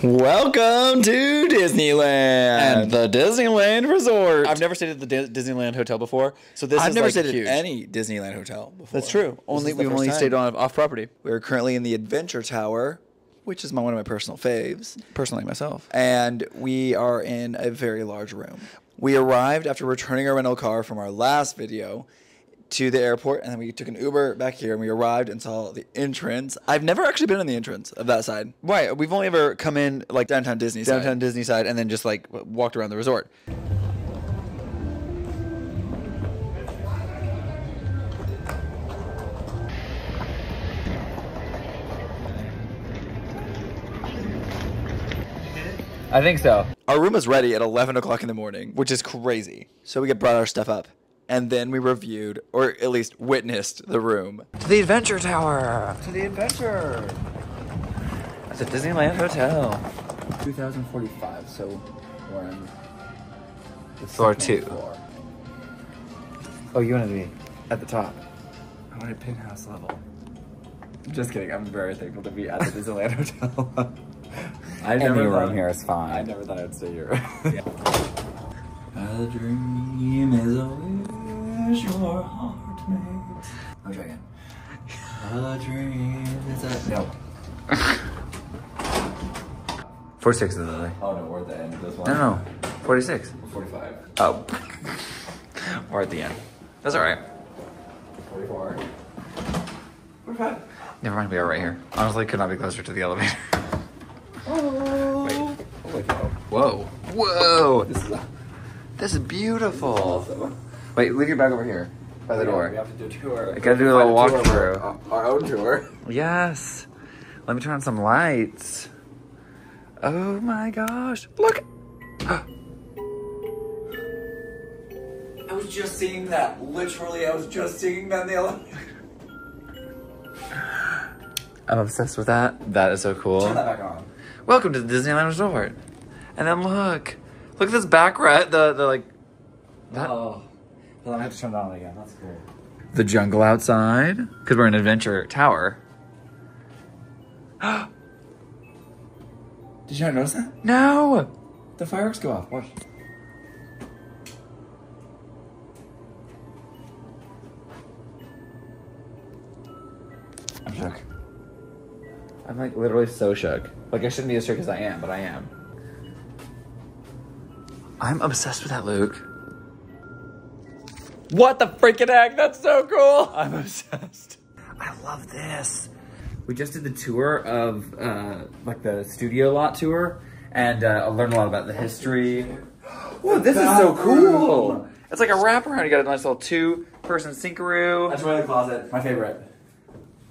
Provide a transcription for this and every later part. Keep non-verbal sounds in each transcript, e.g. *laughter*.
Welcome to Disneyland and the Disneyland Resort. I've never stayed at the Di- Disneyland Hotel before, so this I've is never like stayed huge. at any Disneyland hotel before. That's true. This Only we've only time. stayed on off property. We're currently in the Adventure Tower, which is my, one of my personal faves, Personally, myself. and we are in a very large room. We arrived after returning our rental car from our last video to the airport, and then we took an Uber back here, and we arrived and saw the entrance. I've never actually been in the entrance of that side, Right. We've only ever come in like downtown Disney. side. downtown Disney side and then just like walked around the resort. I think so. Our room was ready at 11 o'clock in the morning, which is crazy. So we get brought our stuff up. And then we reviewed, or at least witnessed, the room. To the Adventure Tower. To the adventure. At a Disneyland Hotel. 2045, so we're on the Floor two. floor. Oh, you wanted to be at the top. I wanted penthouse level. Just kidding. I'm very thankful to be at the Disneyland *laughs* Hotel. I Any room here is fine. I fine. never thought I'd stay here. *laughs* A dream is a wish your heart makes. I'm trying. A dream is a no. *laughs* 46 is Lily. Oh no, we're at the end of this one. No, no, 46. 45. Oh. *laughs* We're at the end. That's alright. 44. 45. Never mind, we are right here. Honestly, could not be closer to the elevator. *laughs* Oh. Wait. Holy cow. Whoa. Whoa. This is a This is beautiful. awesome. Wait, leave your bag over here by the We door. We have to do a tour. I gotta do a little walkthrough. Our, our own tour. Yes. Let me turn on some lights. Oh my gosh. Look. I was just seeing that. Literally, I was just seeing that in the elevator. *sighs* I'm obsessed with that. That is so cool. Turn that back on. Welcome to the Disneyland Resort. And then look. Look at this back right the the like that Oh. Hold on, I have to turn it on again. That's cool. the jungle outside because we're in Adventure Tower. *gasps* Did you not notice that? No. The fireworks go off. Watch. I'm shook. I'm like literally so shook. Like I shouldn't be as shook as I am, but I am. I'm obsessed with that, Luke. What the freaking heck? That's so cool. *laughs* I'm obsessed. I love this. We just did the tour of uh, like the studio lot tour, and uh, I learned a lot about the history. Whoa, this is so cool. It's like a wraparound. You got a nice little two-person sinkaroo. That's toilet closet. My favorite.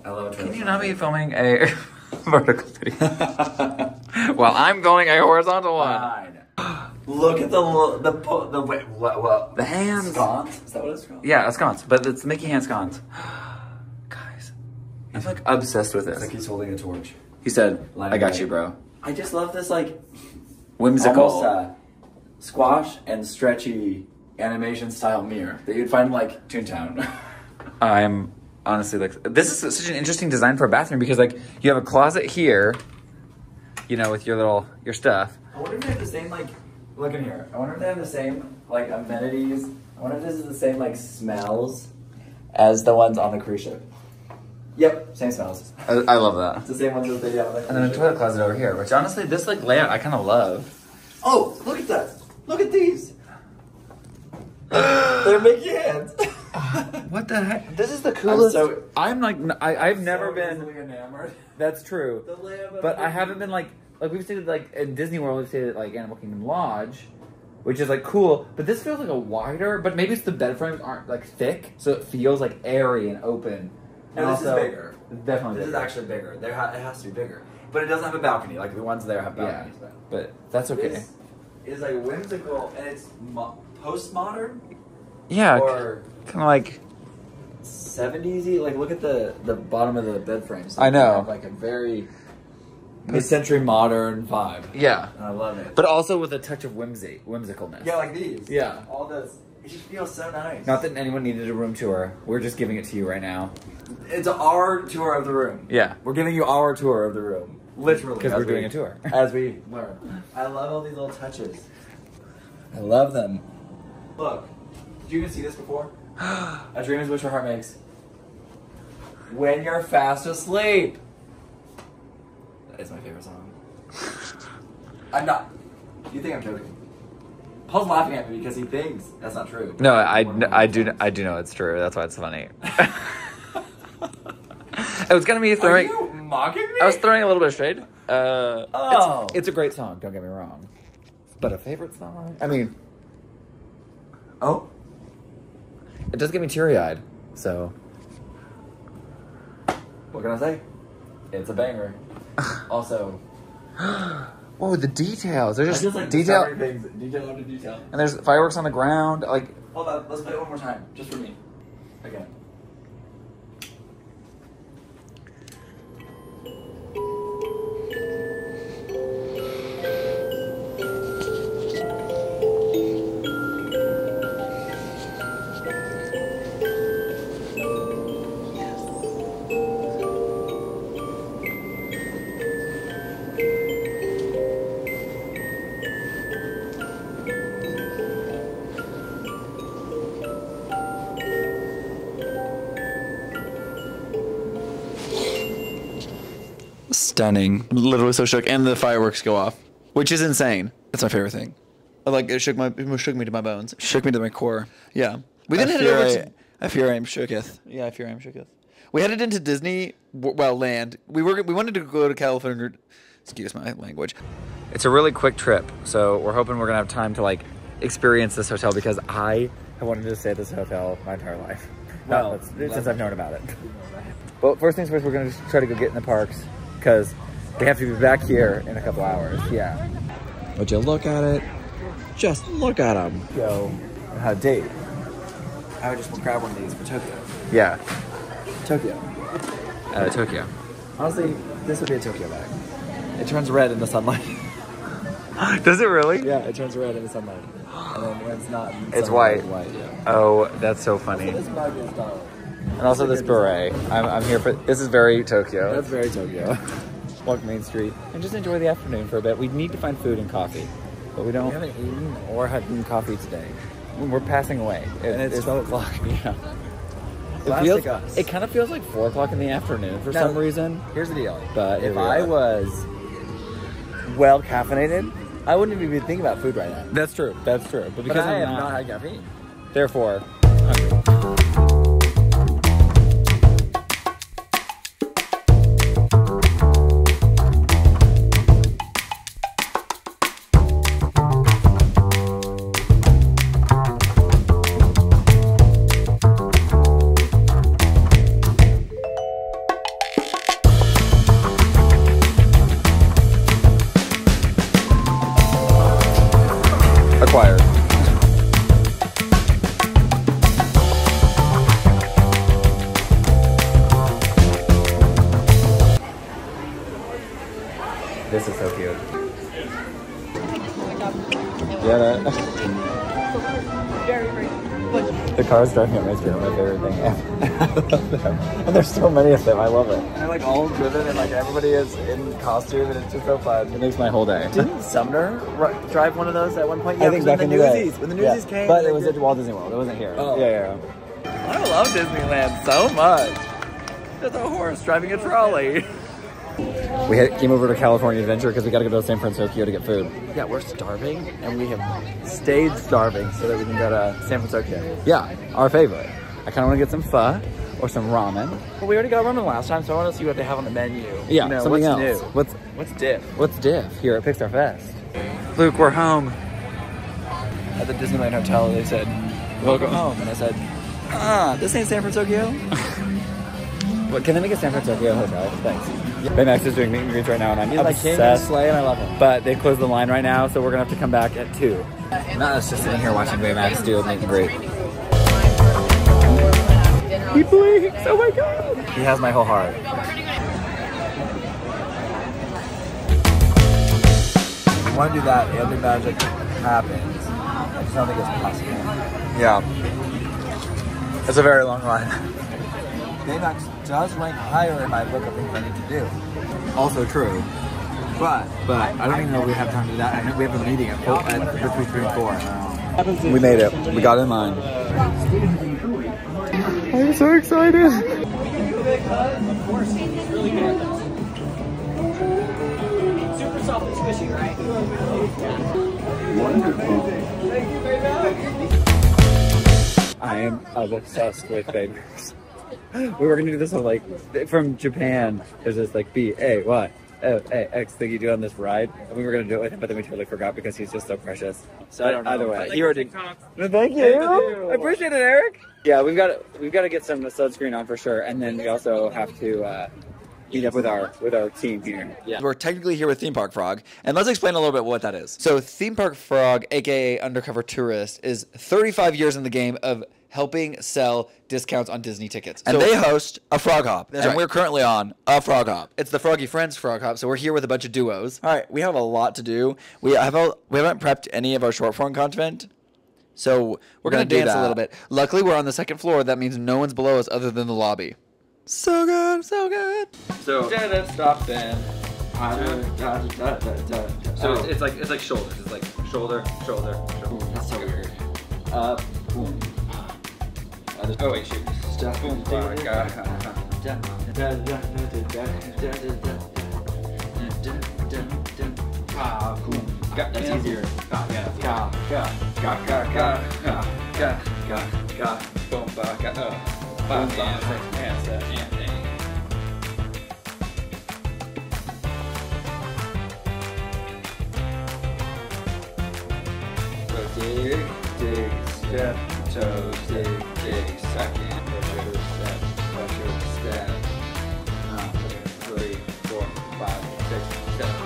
I love a Can you not be filming a *laughs* vertical video *laughs* while I'm going a horizontal one? Fine. Look at the lo- the the wait what what The hands. scones? Is that what it's called? Yeah, scones, but it's Mickey hand scones. *gasps* Guys, I'm like obsessed with It's like he's holding a torch. He said, Light "I got it. you, bro." I just love this like Whimsical. almost uh, squash and stretchy animation style mirror that you'd find in, like Toontown. *laughs* I'm honestly like, this is such an interesting design for a bathroom because like you have a closet here, you know, with your little your stuff. I wonder if they have the same like. Look in here. I wonder if they have the same like amenities. I wonder if this is the same like smells as the ones on the cruise ship. Yep, same smells. I, I love that. It's the same ones that they have on the cruise And then a ship. toilet closet over here, which honestly, this like layout I kind of love. Oh, look at that! Look at these. *gasps* They're Mickey hands. *laughs* What the heck? This is the coolest. so- I'm like, I, have never So been. easily enamored. That's true. The lamb of But I haven't been like like we've stayed at, like in Disney World. We've stayed at like Animal Kingdom Lodge, which is like cool. But this feels like a wider. But maybe it's the bed frames aren't like thick, so it feels like airy and open. No, and this is also, bigger. it's Definitely. This is actually bigger. There ha- it has to be bigger, but it doesn't have a balcony like the ones there have yeah, balconies. but but that's okay. This is like whimsical and it's mo- postmodern yeah, or kind of like 70s. Like look at the the bottom of the bed frames. I know. Have, like a very mid-century modern vibe. yeah, I love it. but also with a touch of whimsy, whimsicalness. yeah, like these. Yeah. All this. It just feels so nice. Not that anyone needed a room tour. We're just giving it to you right now. It's our tour of the room. Yeah. We're giving you our tour of the room. literally. Because we're doing we- a tour. *laughs* As we learn. I love all these little touches. I love them. Look, did you even see this before? *gasps* a dream is what your heart makes. When you're fast asleep. That is my favorite song. *laughs* I'm not. You think I'm joking? Paul's laughing at me because he thinks that's not true. No, I, I do I do know it's true. That's why it's funny. *laughs* I was gonna be throwing. Are throwing. you mocking me? I was throwing a little bit of shade. Uh, Oh. it's, it's a great song. Don't get me wrong, but a favorite song. I mean, Oh. it does get me teary eyed. So What can I say? It's a banger. *laughs* also, *gasps* Oh, the details. There's just, just like detail, things, detail after detail. and there's fireworks on the ground. Like, Hold on, let's play it one more time, just for me. Again. Stunning. Literally so shook, and the fireworks go off, which is insane. That's my favorite thing. I Like it shook my, it shook me to my bones. Shook me to my core. Yeah, we then I headed over I- to. I fear I am shooketh. Yeah, I fear I am shooketh. We headed into Disney. w- Well, land. We were we wanted to go to California. Excuse my language. it's a really quick trip. So we're hoping we're gonna have time to like experience this hotel because I have wanted to stay at this hotel my entire life. Well, Well, since I've known about it. *laughs* But first things first, we're gonna just try to go get in the parks because we have to be back here in a couple hours. Yeah. Would you look at it? Just look at them. Go have a date. I would just grab one of these for Tokyo. Yeah. Tokyo. Uh, Tokyo. Honestly, this would be a Tokyo bag. It turns red in the sunlight. *laughs* Does it really? yeah, it turns red in the sunlight. And then when it's not, in It's sunlight, white. It's white, yeah. Oh, that's so funny. This mug is dark. And also this beret. I'm, I'm here for. This is very Tokyo. That's very Tokyo. *laughs* walk Main Street and just enjoy the afternoon for a bit. We need to find food and coffee, but we don't. We haven't eaten or had coffee today. We're passing away, It- And it's 12 o'clock. *laughs* Yeah. It feels. us. It kind of feels like four o'clock in the afternoon for No. some reason. Here's the deal. But if I was well caffeinated, I wouldn't even be thinking about food right now. That's true. That's true. But Because because I I'm have not, not had caffeine. therefore. Cars driving my street are my favorite thing ever. and there's so many of them. I love it. And they're like all driven and like everybody is in costume and it's just so fun. It makes my whole day. Didn't Sumner ri- drive one of those at one point? I Yeah, think it back in when the day. Newsies. When the Yeah. Came, but it was at Walt Disney World. It wasn't here. Oh. Yeah, yeah. I love Disneyland so much. There's a horse driving a trolley. We had, came over to California Adventure because we got to go to San Francisco to get food. Yeah, we're starving, and we have stayed starving so that we can go to San Francisco. Yeah, our favorite. I kind of want to get some pho or some ramen. But we already got ramen last time, so I want to see what they have on the menu. Yeah, you know, something what's else. new? What's What's diff? what's diff here at Pixar Fest? Luke, we're home. At the Disneyland Hotel, they said, "Welcome home," and I said, "Ah, this ain't San Francisco." *laughs* What, can they make a San Francisco hotel? Thanks. Baymax is doing meet and greets right now, and I'm He's like king and obsessed. slay, and I love him. But they closed the line right now, so we're gonna have to come back at two. Not us just sitting here watching Baymax do a meet and greet. He blinks! Oh my god! He has my whole heart. If you want to do that and the magic happens, I just don't think it's possible. Yeah. It's a very long line. Baymax does rank higher in my book of things I need to do. Also true. But, but I don't even know if we have time to do that. I know we have a meeting at, four, at between three and four. We made it. We got in line. I'm so excited. Super soft and squishy, right? Wonderful. Thank you, baby. I am obsessed with beggars. We were gonna do this one like from Japan. There's this like B A Y O A X thing you do on this ride, and we were gonna do it with him, but then we totally forgot because he's just so precious. So I don't know. either way, Like you already. No, thank you. I appreciate it, Eric. Yeah, we've got we've got to get some sunscreen on for sure, and then we also have to uh, meet up with our with our team here. Yeah. We're technically here with Theme Park Frog, and let's explain a little bit what that is. So, Theme Park Frog, aka Undercover Tourist, is 35 years in the game of helping sell discounts on Disney tickets. And So- they host a Frog Hop, and right. we're currently on a Frog Hop. It's the Froggy Friends Frog Hop, so we're here with a bunch of duos. All right, we have a lot to do. We have a, we haven't prepped any of our short form content. So we're gonna, gonna do dance a little bit. Luckily, we're on the second floor. That means no one's below us other than the lobby. So good, so good. So stop then. So it's, it's like it's like shoulders. It's like shoulder, shoulder, shoulder. That's so weird. Up, uh, boom. Oh wait, shoot. That's easier. Dig, dig, step, dig, second, pusher, step, pusher, step. Uh, three, four, five, six, seven.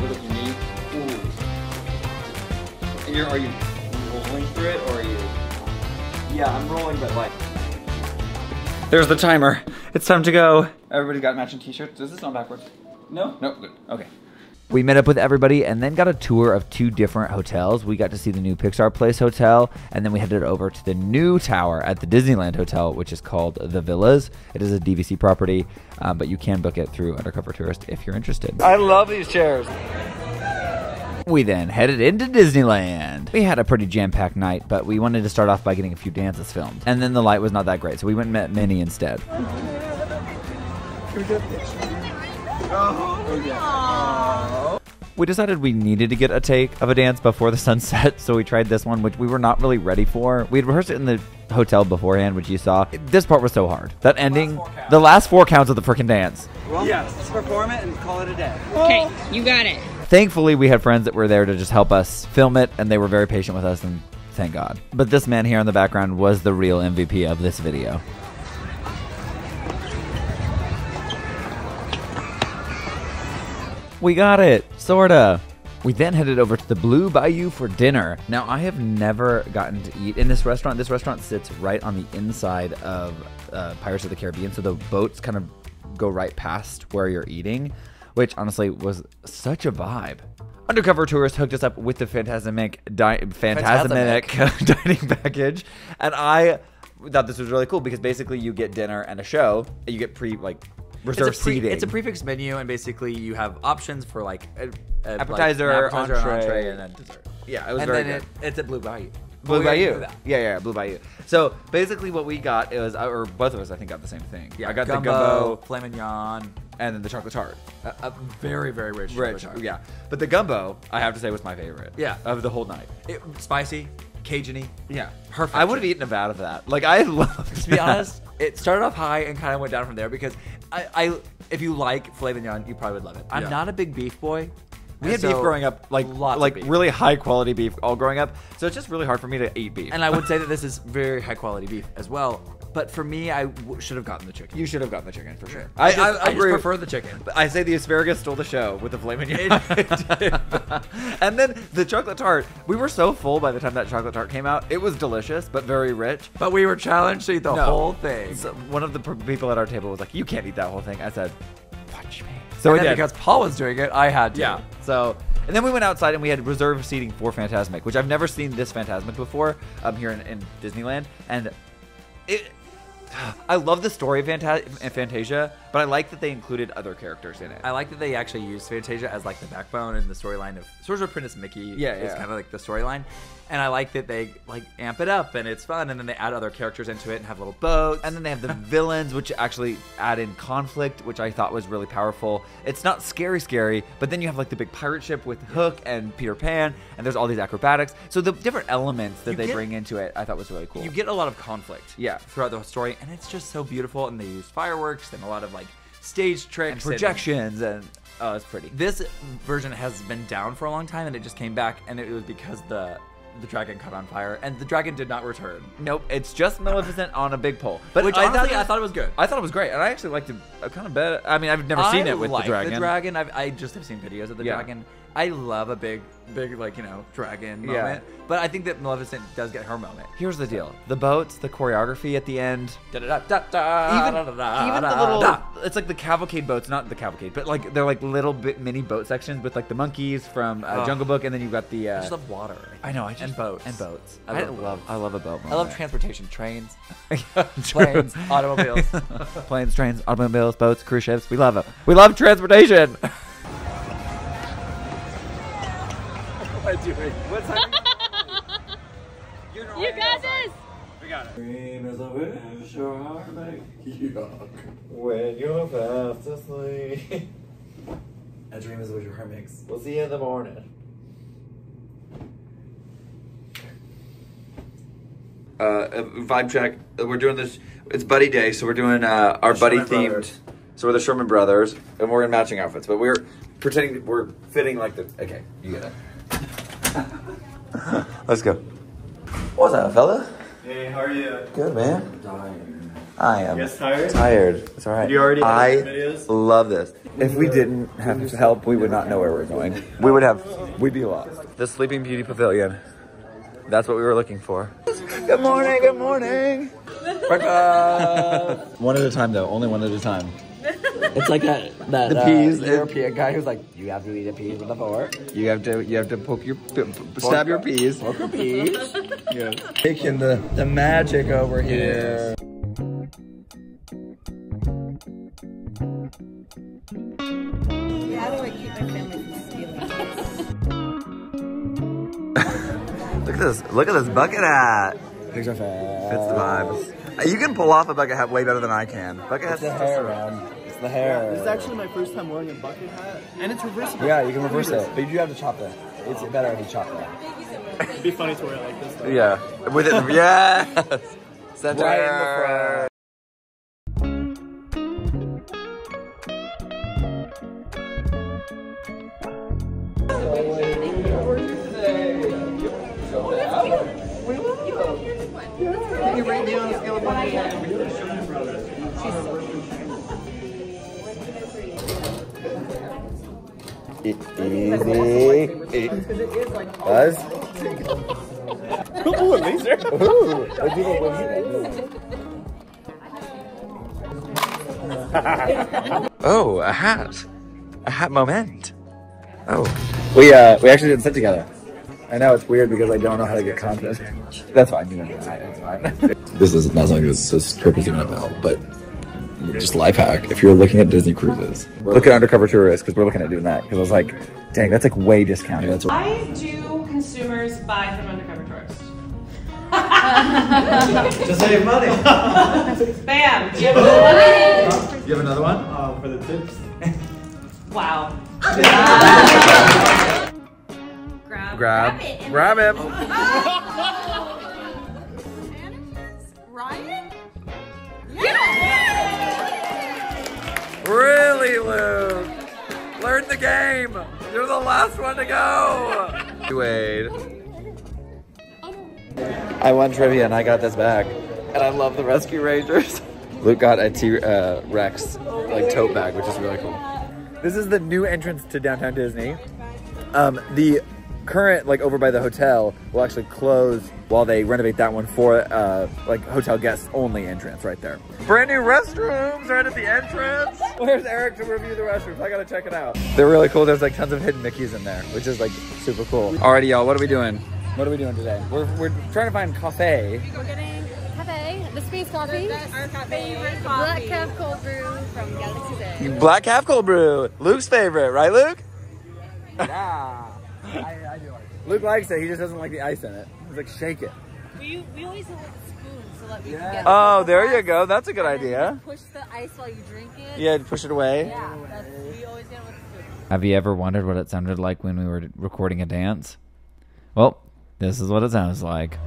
What if you need? Ooh. And you're, are you rolling through it or are you? Yeah, I'm rolling, but like. There's the timer. It's time to go. Everybody got matching t-shirts. Does this not backwards? No? No, good. Okay. We met up with everybody and then got a tour of two different hotels. We got to see the new Pixar Place Hotel, and then we headed over to the new tower at the Disneyland Hotel, which is called The Villas. It is a DVC property, um, but you can book it through Undercover Tourist if you're interested. I love these chairs. We then headed into Disneyland. We had a pretty jam packed night, but we wanted to start off by getting a few dances filmed. And then the light was not that great, so we went and met Minnie instead. Oh, we decided we needed to get a take of a dance before the sunset, *laughs* so we tried this one, which we were not really ready for. We had rehearsed it in the hotel beforehand, which you saw. This part was so hard. That ending, the last four counts of the freaking dance. Well, Yes. Let's perform it and call it a day. Okay, you got it. Thankfully, we had friends that were there to just help us film it, and they were very patient with us, and thank God. But this man here in the background was the real MVP of this video. We got it, sorta. We then headed over to the Blue Bayou for dinner. Now, I have never gotten to eat in this restaurant. This restaurant sits right on the inside of uh, Pirates of the Caribbean, so the boats kind of go right past where you're eating, which honestly was such a vibe. Undercover tourist hooked us up with the Fantasmic, di- Fantasmic *laughs* dining package, and I thought this was really cool because basically you get dinner and a show, and you get pre like reserved it's pre- seating. it's a prix fixe menu, and basically you have options for like a, a, like, appetizer, an appetizer, entree. entree, and then dessert. Yeah, it was and very then good. It, it's at Blue Bayou. Blue Bayou. Yeah, yeah, Blue Bayou. So basically, what we got is, uh, or both of us, I think, got the same thing. Yeah, I got gumbo, the gumbo filet mignon, and then the chocolate tart. a, a very very rich. Rich, chocolate tart. yeah. But the gumbo, I have to say, was my favorite. Yeah. of the whole night. It, spicy, Cajun-y. Yeah, Perfect. I would have eaten a vat of that. Like I *laughs* love. To be honest, it started off high and kind of went down from there because I, I if you like filet mignon, you probably would love it. I'm Yeah. not a big beef boy. we had beef growing up, like lots of like beef. really high quality beef all growing up. So it's just really hard for me to eat beef. And I would *laughs* say that this is very high quality beef as well. But for me, I w- should have gotten the chicken. you should have gotten the chicken for sure. I, just, I, just agree. prefer the chicken. I say the asparagus stole the show with the filet mignon. *laughs* and then the chocolate tart. We were so full by the time that chocolate tart came out. It was delicious, but very rich. But we were challenged to eat the No. whole thing. So one of the people at our table was like, "You can't eat that whole thing." I said, "Watch me." So So and then did. because Paul was doing it, I had to. yeah. So And then we went outside and we had reserved seating for Fantasmic, which I've never seen this Fantasmic before um, here in, in Disneyland. And it. I love the story of Fanta- Fantasia, but I like that they included other characters in it. I like that they actually used Fantasia as like the backbone and the storyline of Sorcerer Apprentice Mickey. Yeah, is yeah. kind of like the storyline, and I like that they like amp it up and it's fun, and then they add other characters into it and have little boats. And then they have the *laughs* villains, which actually add in conflict, which I thought was really powerful. It's not scary, scary, but then you have like the big pirate ship with Hook and Peter Pan, and there's all these acrobatics. So the different elements that You they get- bring into it, I thought was really cool. you get a lot of conflict, Yeah. throughout the story, and it's just so beautiful. And they use fireworks and a lot of like stage tricks and projections, and oh, it's pretty. this version has been down for a long time, and it just came back, and it was because the the dragon caught on fire, and the dragon did not return. Nope, it's just Maleficent on a big pole. But Which Which I honestly, thought I thought it was good. I thought it was great, and I actually liked it uh, kind of better. I mean, I've never seen it with the dragon. The dragon. I've, I just have seen videos of the Yeah. dragon. I love a big, big like you know dragon Yeah. moment. But I think that Maleficent does get her moment. Here's the deal: the boats, the choreography at the end, even even the little. Da. It's like the cavalcade boats, not the cavalcade, but like they're like little bit mini boat sections with like the monkeys from uh, Ugh. Jungle Book, and then you've got the. Uh, I just love water. I know, I just and boats and boats. I I, love love, boats. I love a boat. I love moment. transportation, trains, *laughs* True. planes, automobiles. *laughs* planes, trains, automobiles, boats, cruise ships. We love it. We love transportation. *laughs* You *laughs* got this! We got it. Dream is a wish or heartache. Yuck. When you're fast asleep. A dream is what your heart makes. We'll see you in the morning. uh, vibe check. We're doing this. It's Buddy Day, so we're doing uh, our buddy Sherman themed. Brothers. So we're the Sherman Brothers, and we're in matching outfits, but we're pretending we're fitting like the. Okay, you get it. *laughs* Let's go. What's up, fella? Hey, how are you? Good, man. I am You guys tired? tired. It's all right. Did you already I videos? love this. If we didn't have help, we would not know where we're going. We would have. We'd be lost. The Sleeping Beauty Pavilion. That's what we were looking for. Good morning. Good morning. One at a time, though. Only one at a time. It's like that that The uh, peas, European guy who's like, you have to eat a peas with a fork. You have to. You have to poke your stab your peas. Poke your peas. *laughs* Yeah. Taking the the magic over here. How do I keep my family from stealing? *laughs* Look at this. Look at this bucket hat. Pigs are fast. It's the vibes. Uh, You can pull off a bucket hat way better than I can. Bucket hat's the hair, man. It's the hair. This is actually my first time wearing a bucket hat, and it's reversible. Yeah, you can reverse it, but you do have to chop it. It's better if you chop it. It'd be funny to wear it like this. Though. Yeah. With it. *laughs* Yes. Center. Right in the front. Easy. Buzz. Ooh, a laser. Ooh, let's do the Oh, a hat. A hat moment. Oh. We uh we actually didn't sit together. I know it's weird because I don't know how to get confident. That's fine. You know, it's fine. this is not something that's this trip is even about, but just life hack. If you're looking at Disney cruises, look at undercover tourists because we're looking at doing that. Because I was like, dang, that's like way discounted. That's Why do consumers buy from Undercover Tourist? *laughs* To save money. *laughs* Bam! Do you have another one? You have another one? Um, for the tips. Wow. Grab. Grab. it and- Grab him. *laughs* Ryan? Really, Luke? Learn the game. You're the last one to go. Wade. I won trivia and I got this bag, and I love the Rescue Rangers. *laughs* Luke got a T uh, Rex like tote bag, which is really cool. This is the new entrance to downtown Disney. Um, the current like over by the hotel will actually close while they renovate that one for uh, like hotel guests only entrance right there. Brand new restrooms right at the entrance. Where's Eric to review the restrooms? I gotta check it out. They're really cool. There's like tons of hidden Mickeys in there, which is like super cool. Alrighty, y'all. What are we doing? What are we doing today? We're, we're trying to find cafe. We're getting cafe, the space coffee. Our favorite coffee. Black coffee. caf cold brew from Galaxy Bay. Black half cold brew. Luke's favorite, right, Luke? Yeah. *laughs* I, I do like it. Luke likes it. He just doesn't like the ice in it. He's like, shake it. We, we always have a spoon so that we Yeah. can get Oh, there you go. That's a good idea. Push the ice while you drink it. Yeah, push it away. Yeah, that's, we always get it with a spoon. Have you ever wondered what it sounded like when we were recording a dance? Well, this is what it sounds like.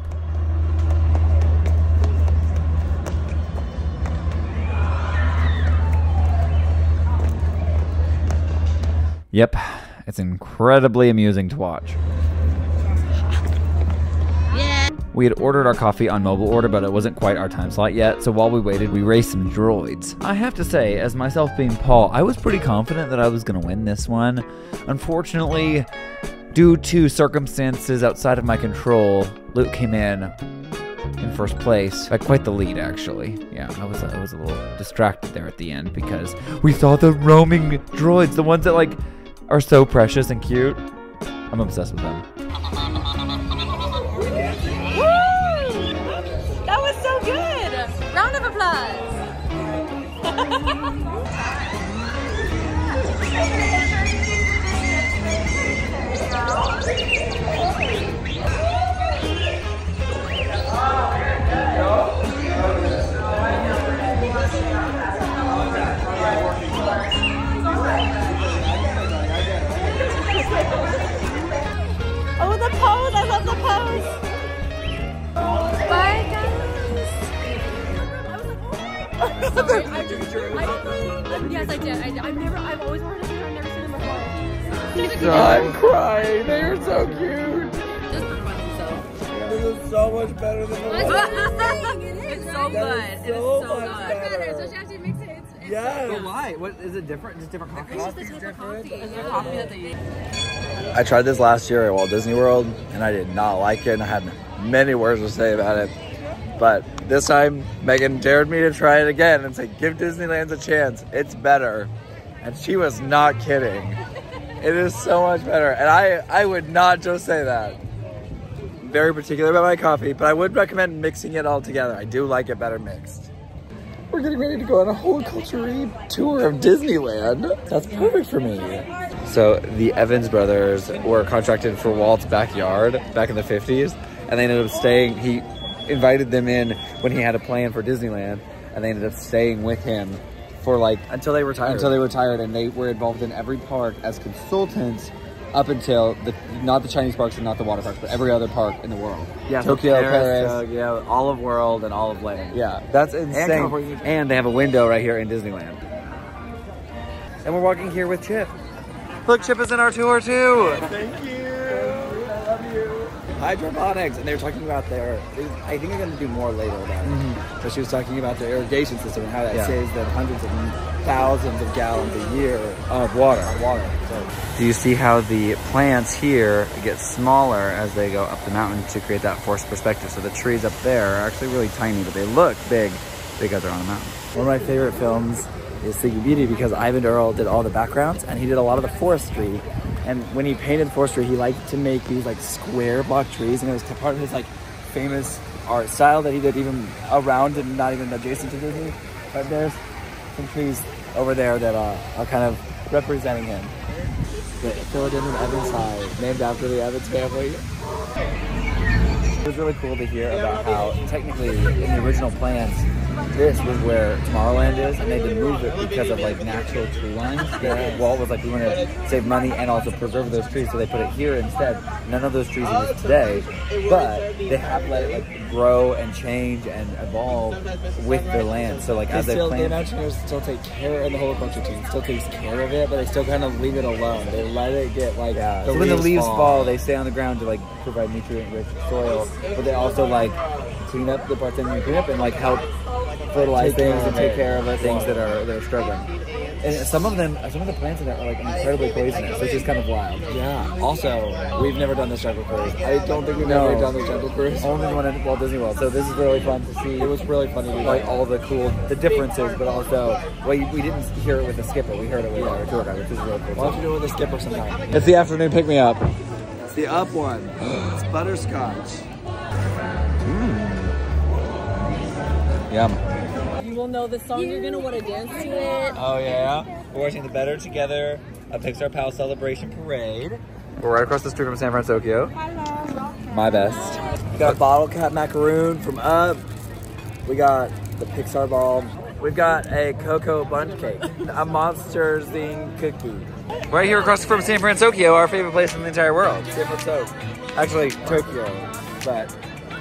Yep, it's incredibly amusing to watch. We had ordered our coffee on mobile order, but it wasn't quite our time slot yet, so while we waited, we raced some droids. I have to say, as myself being Paul, I was pretty confident that I was going to win this one. Unfortunately, due to circumstances outside of my control, Luke came in in first place by quite the lead, actually. Yeah, I was I was a little distracted there at the end because we saw the roaming droids, the ones that like are so precious and cute. I'm obsessed with them. Sorry, I just, I, yes, I did. I, I've never, I've always wanted to see her. I've never seen them before. I'm crying. They are so cute. Just for fun, so. This is so much better than the It's so good. It is so so much good. better. So she actually mix it. It's, it's Yes. why? What is it different? Just different coffee? It's just the type of coffee. It's the coffee that they use. I tried this last year at Walt Disney World, and I did not like it, and I had many words to say about it. But this time, Megan dared me to try it again and say, give Disneyland a chance. It's better. And she was not kidding. It is so much better. And I, I would not just say that. Very particular about my coffee, but I would recommend mixing it all together. I do like it better mixed. We're getting ready to go on a whole culture tour of Disneyland. That's perfect for me. So the Evans brothers were contracted for Walt's backyard back in the 50s, and they ended up staying. He invited them in when he had a plan for Disneyland, and they ended up staying with him for like Until they retired. until they retired, and they were involved in every park as consultants up until the not the Chinese parks and not the water parks, but every other park in the world. Yeah, so Tokyo, Paris, uh, yeah, all of world and all of land. yeah, that's insane. California. And they have a window right here in Disneyland. And we're walking here with Chip. Look, Chip is in our tour too. Thank you. I love you. Hydroponics, and they were talking about their. I think they're going to do more later about it. So she was talking about their irrigation system and how that Yeah. saves them hundreds of thousands of gallons a year Of water. of water. So Do you see how the plants here get smaller as they go up the mountain to create that forced perspective? So the trees up there are actually really tiny, but they look big because they're on the mountain. one of my favorite films is Sleeping Beauty because Eyvind Earle did all the backgrounds and he did a lot of the forestry. And when he painted forestry, he liked to make these like square block trees, and it was part of his like famous art style that he did even around and not even adjacent to Disney. But there's some trees over there that uh, are kind of representing him. The Philadelphia Evans High, named after the Evans family. It was really cool to hear about how technically in the original plans, this was where Tomorrowland is, and they had to move it because of like natural tree lines. Yeah. Walt was like, we want to save money and also preserve those trees, so they put it here instead. None of those trees exist today, but they have let it like grow and change and evolve with their land. So like as they still, the plant, Imagineers still take care, and the whole horticulture team still takes care of it, but they still kind of leave it alone. They let it get like Yeah. the so when the leaves fall. fall, they stay on the ground to like provide nutrient-rich soil, but they also like clean up the parts that need clean up and like help fertilize things and take care of the things that are that are struggling. And some of them, some of the plants in there are like incredibly poisonous, which is kind of wild. Yeah. Also, we've never done this jungle cruise. I don't think we've No. ever done the jungle cruise. Only one at Walt Disney World. So this is really fun to see. It was really fun to do like all the cool, the differences, but also well, we didn't hear it with the skipper. We heard it with our tour guide, which is really cool. Why don't you do it with the skipper sometime? It's the afternoon pick me up. It's the up one. It's *gasps* butterscotch. Yum. You will know the song. You're gonna want to dance to it. Oh yeah. We're watching the Better Together, a Pixar Pal celebration parade. We're right across the street from San Francisco. My best. We got a bottle cap macaroon from Up. We got the Pixar ball. We've got a cocoa bundt cake. A Monster Zing cookie. Right here across from San Francisco, our favorite place in the entire world. San Francisco. Actually, Tokyo, but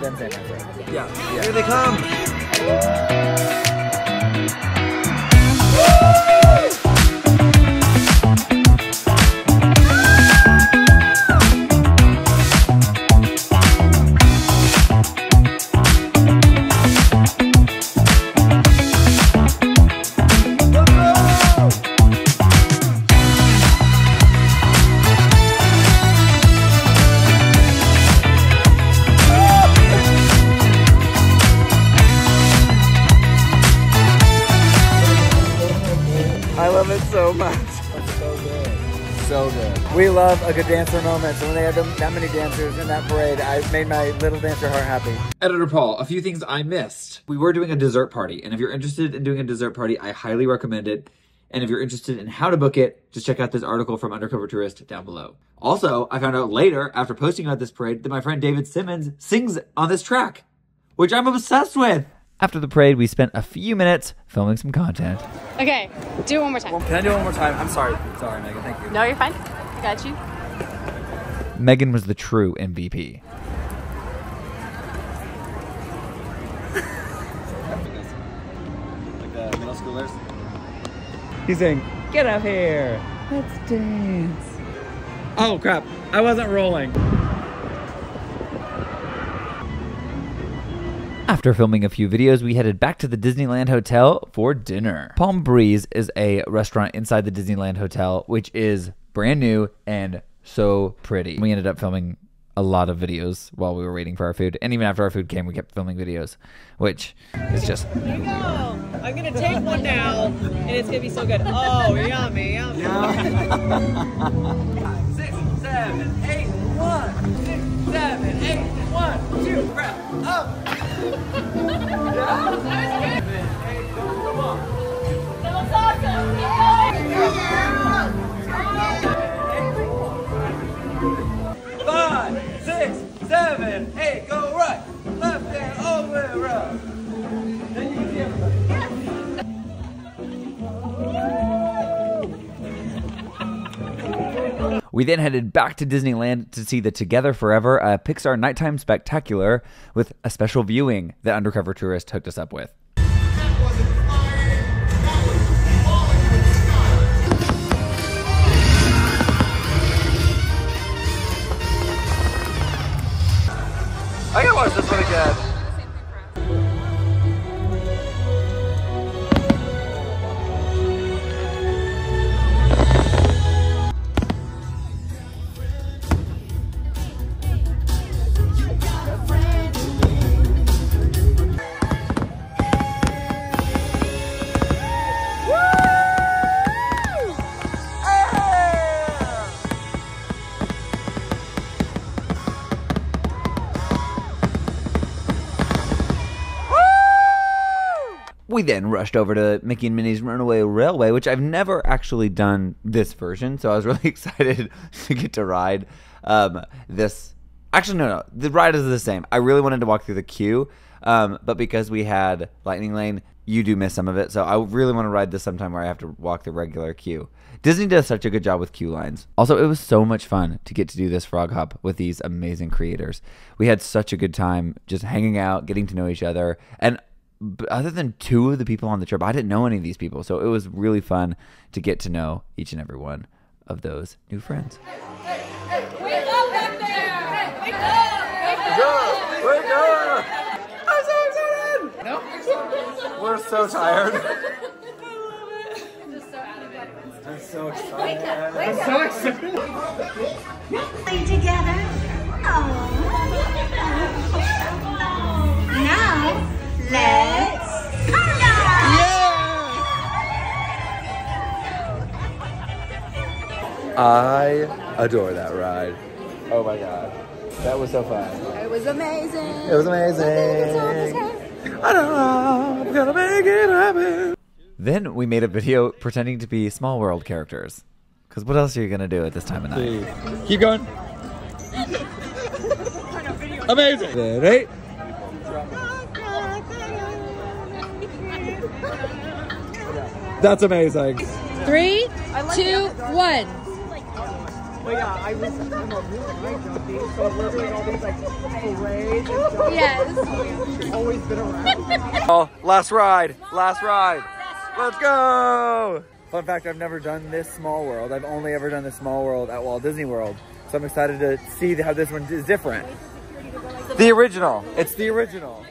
then San Francisco. Yeah. Here they come. Thank you. A good dancer moment. So when they had them- that many dancers in that parade, I made my little dancer heart happy. Editor Paul, a few things I missed. We were doing a dessert party, and if you're interested in doing a dessert party, I highly recommend it. And if you're interested in how to book it, just check out this article from Undercover Tourist down below. Also, I found out later, after posting about this parade, that my friend David Simmons sings on this track, which I'm obsessed with. After the parade, we spent a few minutes filming some content. Okay, do it one more time. Can I do it one more time? I'm sorry. Sorry, Megan. Thank you. No, you're fine. I got you. Megan was the true MVP. Like the middle schoolers. He's saying, "Get up here, let's dance." Oh crap! I wasn't rolling. After filming a few videos, we headed back to the Disneyland Hotel for dinner. Palm Breeze is a restaurant inside the Disneyland Hotel, which is brand new and so pretty. We ended up filming a lot of videos while we were waiting for our food. And even after our food came, we kept filming videos, which is just Here you. I'm gonna take one now, and it's gonna be so good. Oh, yummy, yummy. *laughs* Six, seven, eight, one, six, seven, eight, one, two, wrap up. Five, seven, eight, go right, left hand over up. Then you can. We then headed back to Disneyland to see the Together Forever, a Pixar nighttime spectacular with a special viewing that Undercover Tourist hooked us up with. Rushed over to Mickey and Minnie's Runaway Railway, which I've never actually done this version, so I was *laughs* really excited to get to ride um, this. Actually, no, no, the ride is the same. I really wanted to walk through the queue, um, but because we had Lightning Lane, you do miss some of it. So I really want to ride this sometime where I have to walk the regular queue. Disney does such a good job with queue lines. Also, it was so much fun to get to do this frog hop with these amazing creators. We had such a good time just hanging out, getting to know each other, and other than two of the people on the trip, I didn't know any of these people. So it was really fun to get to know each and every one of those new friends. Wake up back there! Wake up! Wake up! I'm so excited! No? *laughs* We're so tired. Just so out of it. I'm so excited. I'm so excited. Play together. Oh. *laughs* Now, let's I adore that ride. Oh my god. That was so fun. It was amazing. It was amazing. I don't know. I'm gonna make it happen. Then we made a video pretending to be Small World characters. Because what else are you going to do at this time of night? Keep going. *laughs* Amazing. Ready? That's amazing. Three, two, one. But yeah, I was I'm a really great junkie, so we're doing all these like parades and stuff. Yes. Always been around. *laughs* Oh, last ride. Last ride. Let's go. Fun fact, I've never done this small world. I've only ever done this small world at Walt Disney World. So I'm excited to see how this one is different. The original. It's the original.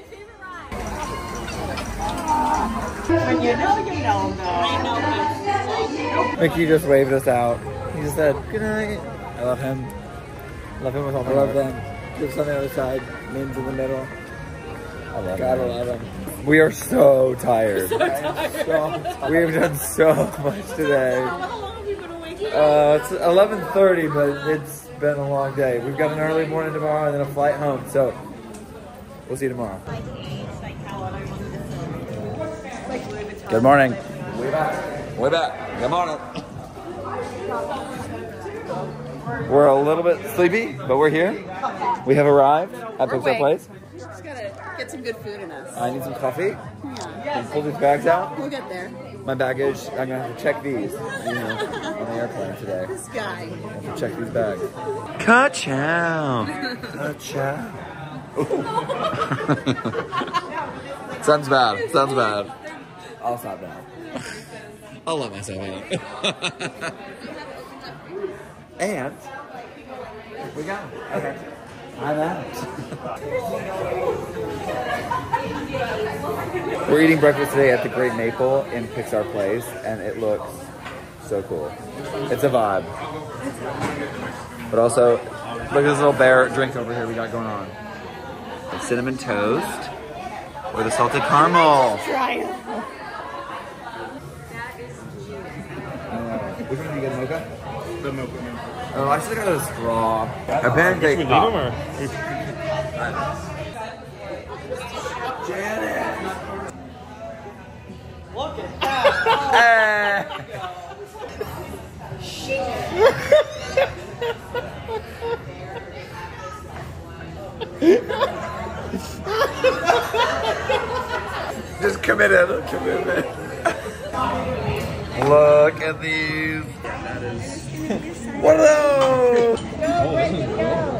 When you know, you know, no. I know. Mickey just waved us out. He just said, good night. I love him. Love him with all my I love them. Gives on the other side. Min's in the middle. I love Gotta love him. We are so tired. So tired. We've done so much today. Uh, it's 11.30, but it's been a long day. We've got an early morning tomorrow and then a flight home, so we'll see you tomorrow. Good morning. Way back. Way back. Come on. We're a little bit sleepy, but we're here. We have arrived at We're Pixar. Place. Just gotta get some good food in us. I need some coffee. Yeah. And pull these bags out. We'll get there. My baggage, I'm gonna have to check these, you know, on the airplane today. This guy. I have to check these bags. Ka-chow. Ka-chow. *laughs* *laughs* Sounds bad. Sounds bad. I'll stop now. I'll let myself out. *laughs* And we go. Okay. I'm out. We're eating breakfast today at the Great Maple in Pixar Place, and it looks so cool. It's a vibe. But also, look at this little bear drink over here we got going on. Cinnamon toast with a salted caramel. Try it. Which one did you get, mocha? The mocha. Oh, I should have got a straw. A pancake. we leave pop. them, Janet. Look at that. Just committed. Commitment. Look at these. What are those?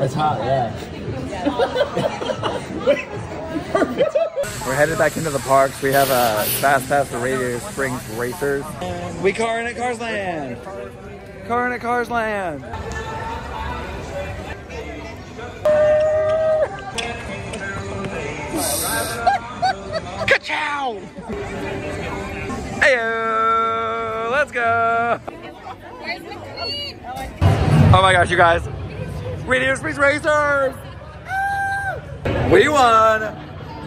It's hot, yeah. We're headed back into the parks. We have a fast pass for Radiator Springs Racers. We car in at Cars Land. Car in at Cars Land. Ka-chow! Heyo! Go! Oh my gosh, you guys. Radiator Springs Racers! We won!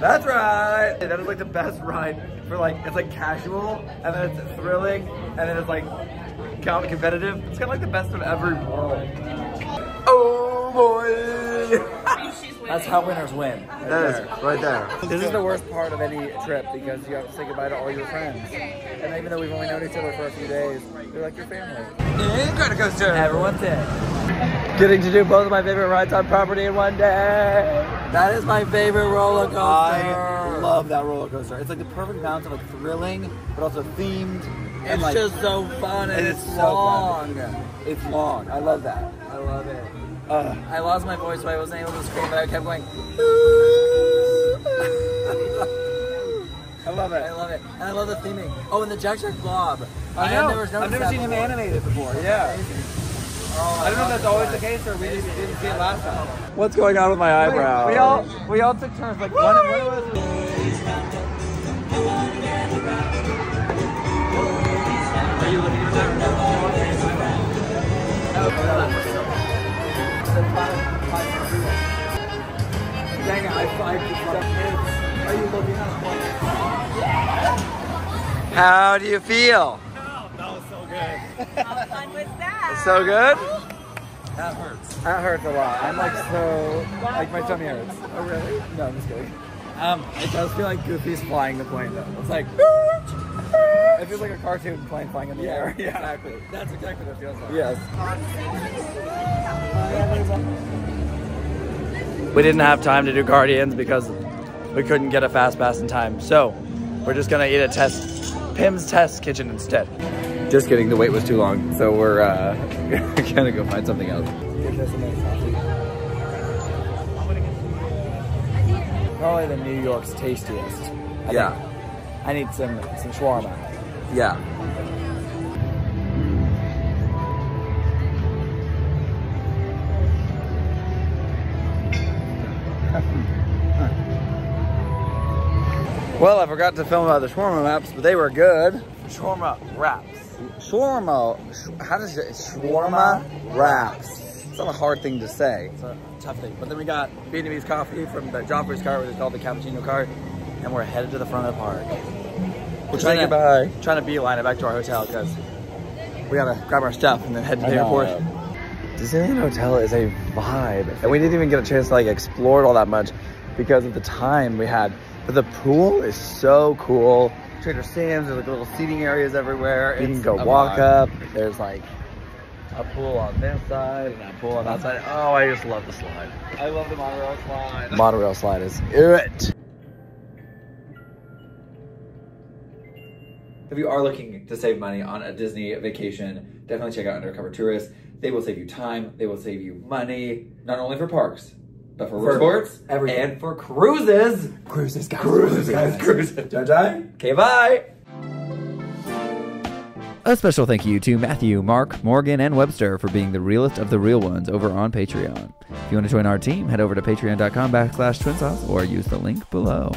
That's right! That is like the best ride for like, it's like casual, and then it's thrilling, and then it's like count competitive. It's kind of like the best of every world. That's how winners win. That is right there. This is the worst part of any trip because you have to say goodbye to all your friends. And even though we've only known each other for a few days, they're like your family. Incredicoaster. Everyone's in. Getting to do both of my favorite rides on property in one day. That is my favorite roller coaster. I love that roller coaster. It's like the perfect balance of like thrilling, but also themed. And It's like, just so fun and it's it's so long. It's long. I love that. I love it. Uh, I lost my voice, so I wasn't able to scream, but I kept going. I love it. I love it, and I love the theming. Oh, and the Jack Jack Blob. I had know. never I've never that seen him before. animated before. Yeah. Oh, I don't know if that's always the case or we just didn't see it last time. What's going on with my eyebrow? We all we all took turns. Like one, one of us. you living in that Dang it, I fived you from kids. Are you looking at How do you feel? Oh, That was so good. How fun was that? So good? That hurts. That hurts a lot. I'm like so, like my tummy hurts. Oh really? No, I'm just kidding. Um, it does feel like Goofy's flying the plane though. It's like *laughs* It feels like a cartoon plane flying in the air. yeah, exactly. That's exactly what it feels like. Yes. We didn't have time to do Guardians because we couldn't get a fast pass in time. So we're just gonna eat at Test Pym's Test Kitchen instead. Just kidding, the wait was too long, so we're uh, *laughs* gonna go find something else. Probably the New York's tastiest. I Yeah. I need some some shawarma. Yeah. *laughs* Well, I forgot to film about the shawarma wraps, but they were good. Shawarma wraps. Shawarma, sh- how does it, shawarma wraps. It's not a hard thing to say. It's a tough thing. But then we got Vietnamese coffee from the Joffrey's cart, which is called the cappuccino cart, and we're headed to the front of the park. We're trying to goodbye. trying to beeline it back to our hotel because we gotta grab our stuff and then head to I the know. airport. Disneyland Hotel is a vibe. And we didn't even get a chance to like explore it all that much because of the time we had. But the pool is so cool. Trader Sam's, there's like little seating areas everywhere. You can go walk up. There's like a pool on this side and a pool on that side. Oh, I just love the slide. I love the monorail slide. Monorail slide is it. If you are looking to save money on a Disney vacation, definitely check out Undercover Tourist. They will save you time, they will save you money, not only for parks, but for, For resorts everything. and for cruises. Cruises, guys. Cruises, guys, cruises. Jai Okay, bye. A special thank you to Matthew, Mark, Morgan, and Webster for being the realest of the real ones over on Patreon. If you want to join our team, head over to patreon.com backslash twin sauce or use the link below.